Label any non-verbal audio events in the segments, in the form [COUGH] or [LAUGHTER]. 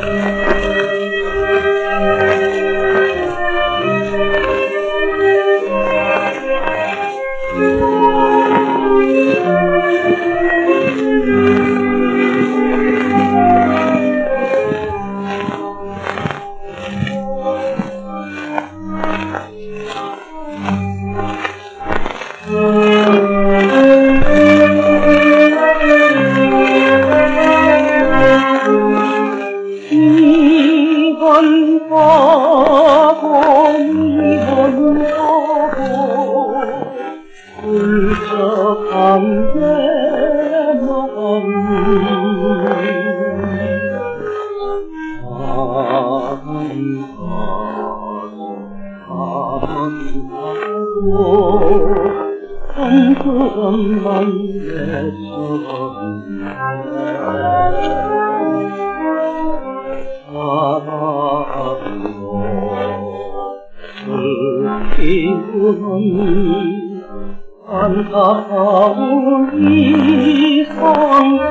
Thank. [LAUGHS] 번 가고 이번 가고 울적한 내 가고 한 걸음만 사랑 으로 피우는 안타까운 이 상소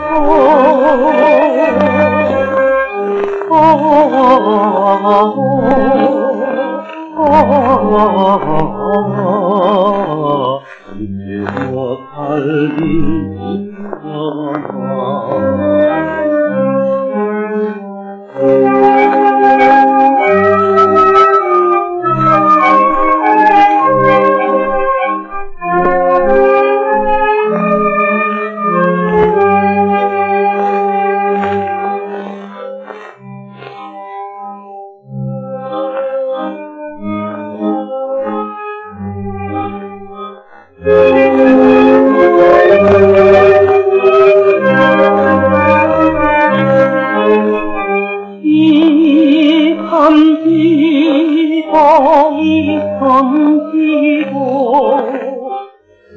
一盆之光，一盆之光，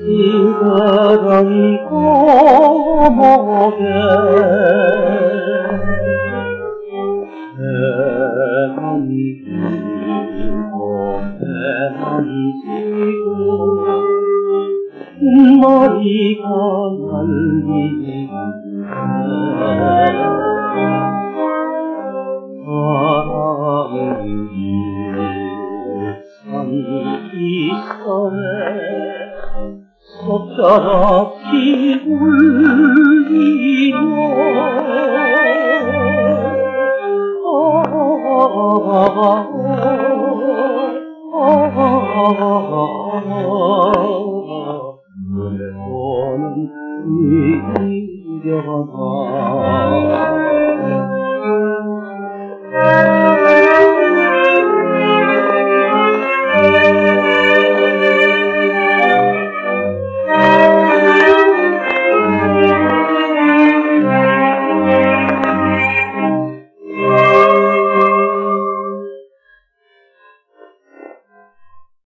一个人多么的难处，多么难处。 머리가 날리네 속자락이 울리며 你留给。